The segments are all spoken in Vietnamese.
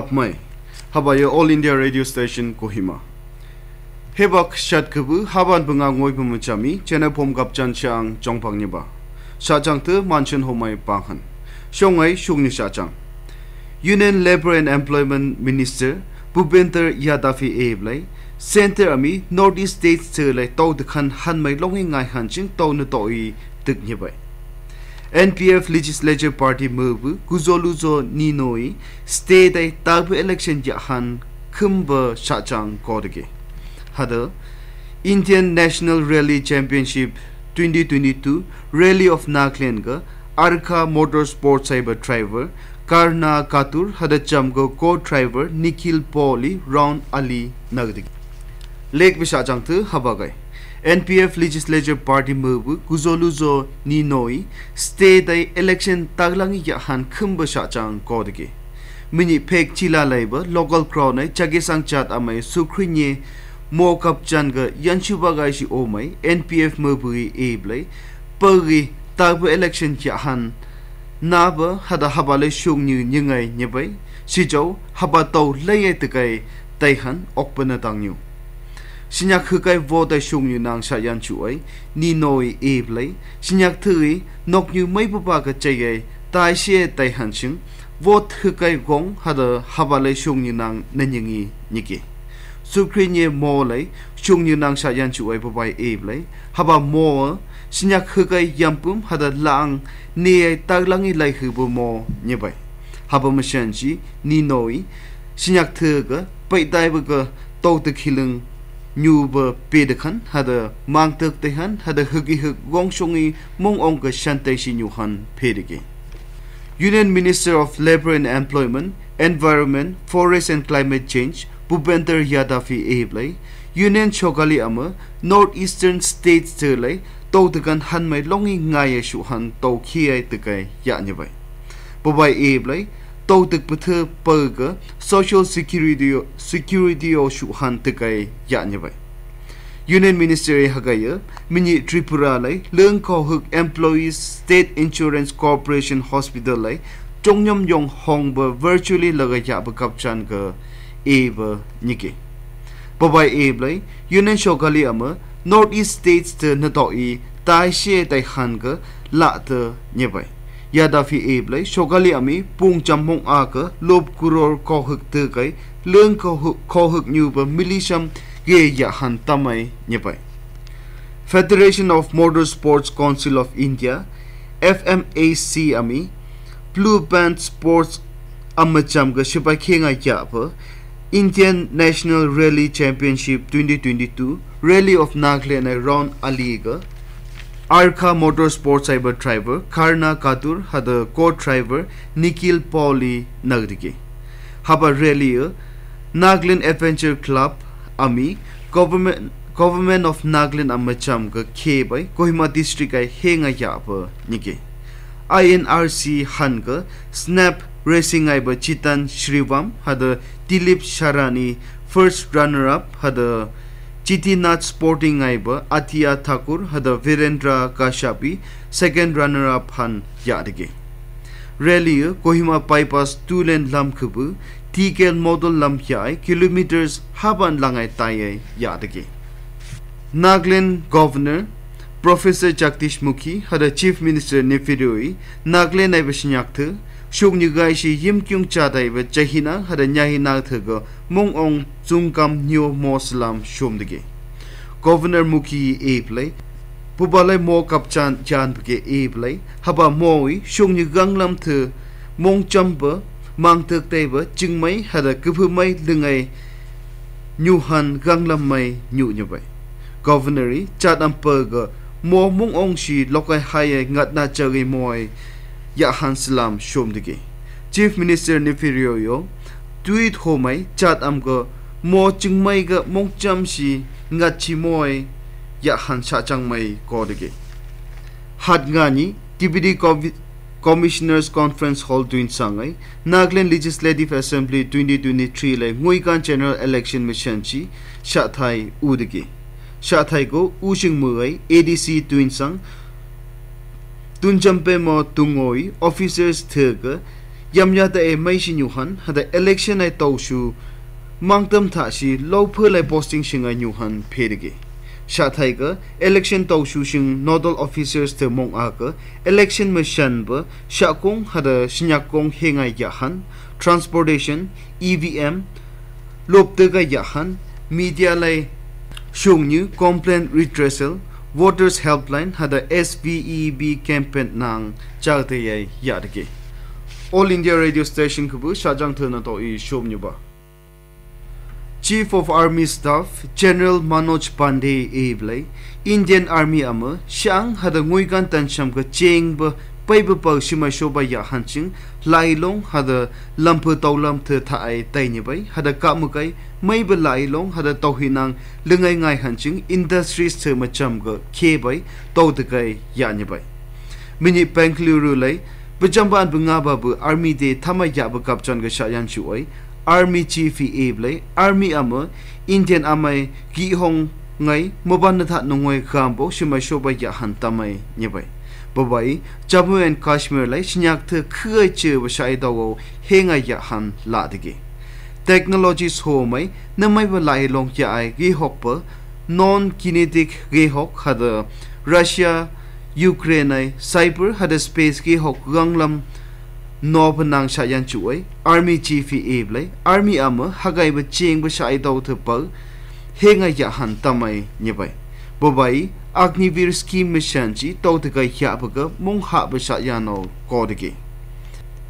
napmai habaya all india radio station, kohima. Hebak shat kubu haban bunga ngoi bu muchami chena pom gap chan chang chongpang ni ba sha chang te manchen homai panghan. Shongai shungni sa chang. Union labor and employment minister bubenter yadafi eblai center ami, northeast states che lai to de khan han mai longi ngai han ching to na to i tik ni bai. NPF Legislature Party move kuzoluzo ninoi state ay tabu election jahan khumba shachang kodage hada Indian National Rally Championship 2022 Rally of Nagaland ga Arka Motorsport Cyber Driver Karna Katur hada chamgo co-driver Nikhil Poli Round Ali nagdig Lake Bishachang tu habagai NPF Legislature Party mubu Guzoluzo ni noi stay dai election taglangi ya han khumba sha chang ko mini pek chila laiba local crowd nai chage sang chat amai à sukhrinye mo kap chan ga yanchu bagai gai omai NPF mubu e blai pagi tagbu election ya han na ba hada habale shung ni như nyebai như vậy si châu haba tàu lấy tai han okpana tangyu nyu sinyak khư cái vô tay sung như nàng sa yan chu ấy, ni noi e lấy. Sinyak thư ấy nọc như mấy bapa cái chơi ấy tai xe tay hàn chứng vô thư cái gong hà đờ, hà bà lấy sung như nàng nên như nghi như kì. Su kri nhẹ mò lấy, sung như nàng sa yan chu ấy bapa e lấy. Hà bà mò sinyak khư cái yam pum hà đờ lang ni ấy tag lang y lấy hư bù mò như vậy hà bà mà shan chi, ni noi sinyak thư cái bây tay bơ cái tàu từ khi lưng nhu bờ ba được hắn hà đờ mang tek te han hada hực hực gong shongi mong ông cái shante tây nyu nhu hắn de được Union Minister of Labor and Employment, Environment, Forest and Climate Change, Bhupender Yadav Eblai, Union Chogali ama Northeastern States te lai to de kan han mai longi ngay shu han to khi ai te kai ya như vậy. Bobai tàu tức bơ thơ bơ gơ social security security o shu han te cái dạ như vậy Union Ministry e hagaya, mini Tripura lai lương ko hực employees, state insurance corporation hospital lai trong nhóm yong hong bơ virtually laga dạ bơ kap chan ga e bơ nike Babai e lai, Union shogali ama, Northeast states te na to i e, tai she tai han ga lạ te như vậy yada fi eblai shogali ami pung champong a ka lob kuror ko huk te kai lương ko huk ko huk nyu ba milisham ge ya dạ han tamai nyepai Federation of Motor Sports Council of India FMAC ami Blue Band Sports amacham ga shipa khenga ya dạ pa Indian National Rally Championship 2022 Rally of Nagaland round aliga Arka Motorsport Cyber Driver Karna Katur hada co-driver Nikhil Pauli Nagdige haba rally Nagaland Adventure Club ami government government of Nagaland amacham khe bai Kohima district ai henga ya ba nike INRC han ga snap racing ba Chitan Shrivam hada Dilip Sharani first runner up hada Chitinath Sporting Aiba Atia Thakur hada Virendra Kashapi second runner up han yadige Rally Kohima bypass two lane lam TKL model lam yai kilometers haban langai tai yadige Nagaland Governor Professor Jagdish Mukhi hada Chief Minister Nefiroi Nagaland ai bashinyak như gai shi yim kyung cha dai ba chahina hada nyahi na thga mong ong chung kam nyo moslam shom de governor mukhi e play pubalai mo kap chan chan ke e play haba moi shung như ganglam thu mong champa mang thực tây ba ching mai hada kupu mai lungai nyu han ganglam mai nyu như vậy. Governor chat am per ga mo mong ong shi lokai hay ngat na chagi moi ya Hanslam salam chief minister ni yo, tweet ho mai, chat am go, mo ching mai ga mong cham si nga chi moi, ya han sa chang mai ko dige hat nga ni tbd commissioners conference hall tuin sangai nagaland legislative assembly 2023 le ngoi kan general election mission chi, sha thai u sha thai go u sing mu adc tuin sang tun jampe mo tungoi, officers thega yamya ta e mai shi nyuhan hada election ai tau shu mangtam tha shi lo phu lai posting shinga ai han pherige sha thai ga election tau shu shing nodal officers te mong a ga election mission ba sha kong hada shinya kong hengai ya han transportation evm lop te ga ya han media lai shung như complaint redressal voters helpline hada sveb campaign nang chagde ye yadge all india radio station kubu shajang thna to i shom ba. Chief of army staff general manoj pandey eble indian army ama shang hada ngui gan tan sham ga cheng ba pai ba pa shima shoba ya hanching lai long hada lampu taulam the tha ai tai ni bai hada ka mu kai mai ba lai long hada tau ngay ngay ngai hanching industries the ma cham ga khe bai tau de kai ya ni bai. Mini penkluru lai bajamban bunga ba bu army de tham ya ba kap chan ga sha yan chu oi army chief i lai, army ama indian amai ki hong ngai moban na tha nongoi kham bo shima shoba ya han tamai nyebai babai jammu and kashmir lai shinyak the khoi che ba shai daw henga ya han la dige technology ho mai na mai ba lai long ya ai gi hok pa non kinetic ge hok hada russia, ukraine cyber hada space ge hok ganglam no nang sha yan chuai army chief e blai army ama hagai ba cheng ba shai daw the pa henga ya han tamai nyebai bobai agnivir scheme mission chi to de ga ya ba ga mong ha ba sha ya no ko de ge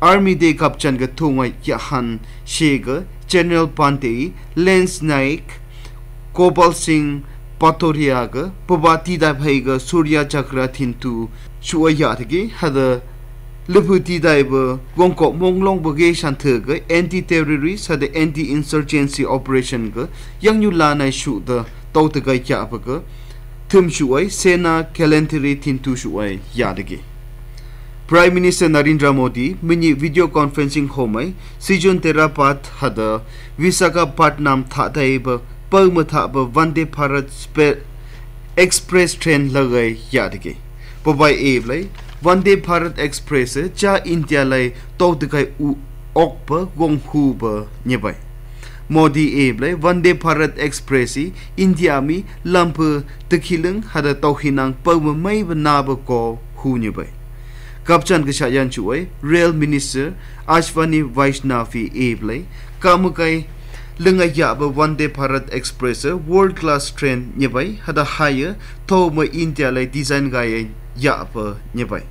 army de kap chan ga thungai ya han she ga general pante lens naik kobal singh patoria ga pobati da bhai ga surya chakra thintu chuwa ya de ge hada luputi long ba ge shan shanthe ga anti terrorist hada anti insurgency operation ga yang yu la nai shu da to ta ga kya ba ga thum shuwai sena calendary tin tu shuwai yadagi prime minister narendra modi mini video conferencing homai sijun terapat hada visakhapatnam tha ba pagma tha ba vande bharat express train lagai yadagi pobai evlai vande bharat express cha india lai tokdakai u ok pa gong hu ba nyebai Modi e blai Vande Bharat Express India mi lamp te hada to pawma mai na ba ko hu bai. Kapchan ke shayan chuai rail minister ashwani vaishnavi e blai kamu kai lenga ya ba Vande Bharat Express, world class train nyebai hada higher to ma India lai design ga ya pa nyebai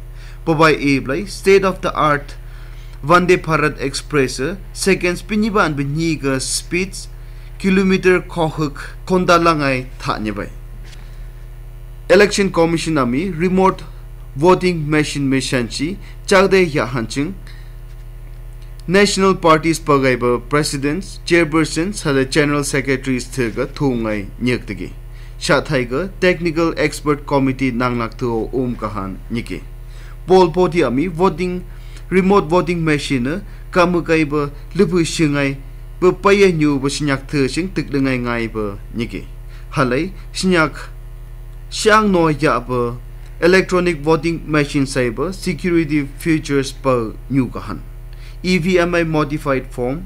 pobai e blai state of the art Vande Bharat Express seconds piniban bi ni ga speeds kilometer kohuk kondalangai thani bai election commission ami remote voting machine mechanchi chagde ya hanching national parties pagai ba presidents chairperson sala general secretaries thega thungai nyekdegi shathai ga technical expert committee nanglak tho um kahan niki pol poti ami voting remote voting machine kamu kai ba lupu shingai ba paye nyu ba shinyak thu shing tik lengai ngai ba niki halai shinyak shang no ya ba electronic voting machine cyber security features per new kahan evmi modified form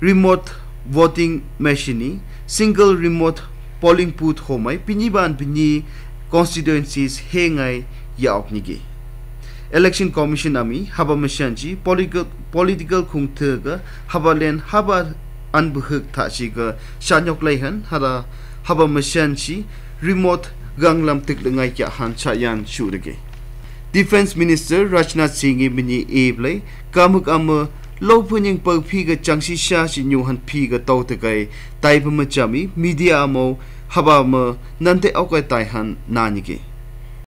remote voting machine single remote polling booth homai piniban pini constituencies hengai yaok nigi election commission ami, haba mishanji political political khungthe haba len, haba anbuhuk thachi ga shanyok laihan hara haba mishanji remote ganglam tiklengai kya han chayan shurge defense minister rajnath singh e mini eble kamuk am lo phuning pa phi ga changsi sha si nyu han phi ga taw te kai tai pa ma chami media mo haba ma nante okai tai han nani ge.